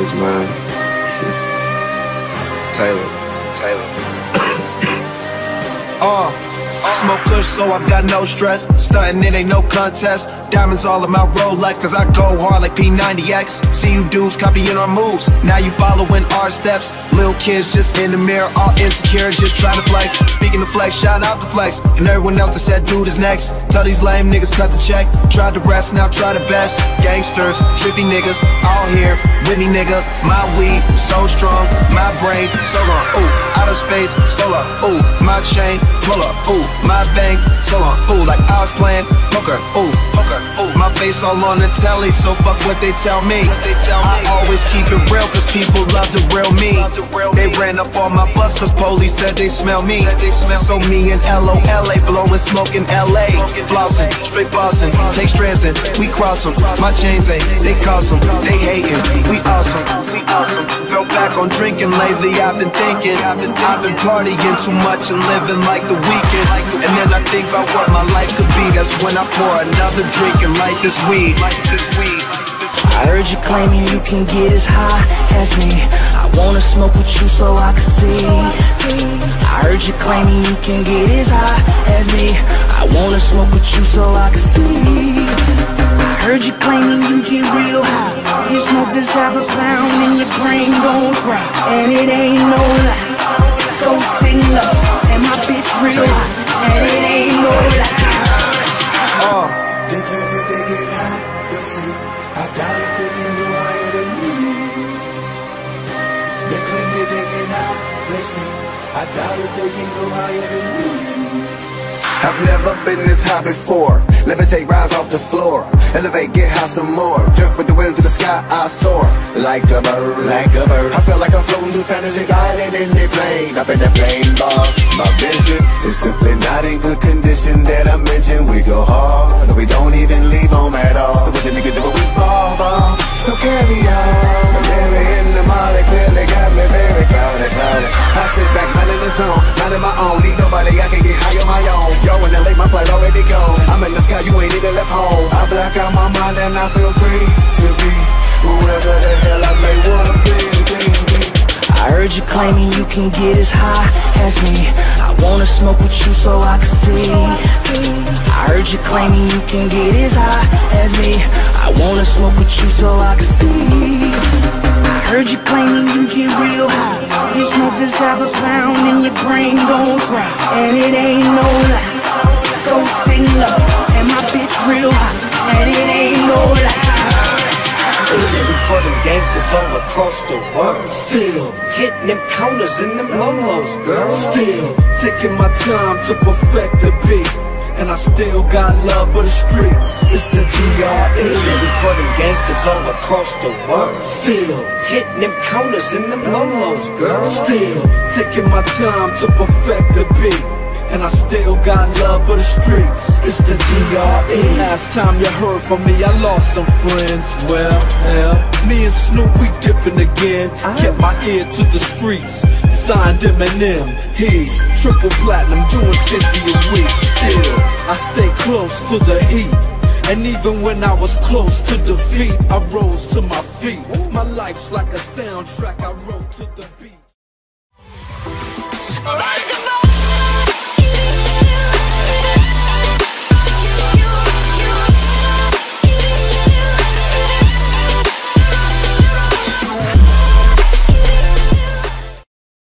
is, man. Taylor. Taylor. Uh, smoke kush, so I've got no stress. Stunting, it ain't no contest. Diamonds all in my Rolex, cause I go hard like P90X. See you dudes copying our moves. Now you following our steps. Little kids just in the mirror, all insecure, just trying to flex. Speaking of flex, shout out to flex. And everyone else that said dude is next. Tell these lame niggas cut the check. Tried to rest, now try the best. Gangsters, trippy niggas, all here with me, nigga. My weed, so strong. My brain, so long. Ooh, outer space, solar. Ooh, my chain, pull up. Ooh, my bank, so long. Ooh, like I was playing poker. Ooh, poker. Ooh, my face all on the telly, so fuck what they tell me. They tell I always keep it real, cause people love the real me. The real They ran up on my bus, cause police said they smell me. They smell So me and LOLA blowing smoke in LA. Flossing, straight bossing, take strands and we cross them. My chains ain't, they cost them. They hating, we awesome. Fell back on drinking lately, I've been thinking. I've been partying too much and living like the weekend. And then I think about what my life could be. That's when I pour another drink and light this weed. I heard you claiming you can get as high as me I wanna smoke with you so I can see I heard you claiming you can get as high as me I wanna smoke with you so I can see. I heard you claiming you get real high. You smoke this half a pound and your brain gon' fry And it ain't no lie. Go sing up and my bitch real high. And it ain't no lie. See, I doubt if they can go higher than me. I've never been this high before. Levitate, rise off the floor. Elevate, get high some more. Drift with the wind to the sky, I soar. Like a bird, like a bird. I feel like I'm floating through fantasy island in the plane. Up in the plane, boss. My vision is simply in the zone, not in my own. Need nobody, I can get high on my own. Yo, in LA, my flight already gone. I'm in the sky, you ain't even left home. I black out my mind and I feel free to be whoever the hell I may wanna be. be, be. I heard you claiming you can get as high as me I wanna smoke with you so I can see I heard you claiming you can get as high as me I wanna smoke with you so I can see heard you claiming you get real high You smoke this half a pound and your brain gon' fry And it ain't no lie Go sing up and my bitch real high And it ain't no lie City for them gangsters all across the world. Still hitting them counters in them lolos, girl. Still taking my time to perfect the beat. And I still got love for the streets. It's the DRE. City for them gangsters all across the world. Still hitting them counters in them lolos, girl. Still taking my time to perfect the beat. And I still got love for the streets. It's the DRE. Last time you heard from me, I lost some friends. Well, hell, me and Snoop, we dipping again. Kept my ear to the streets. Signed Eminem. He's triple platinum, doing 50 a week. I stay close to the heat. And even when I was close to defeat, I rose to my feet. My life's like a soundtrack I wrote to the.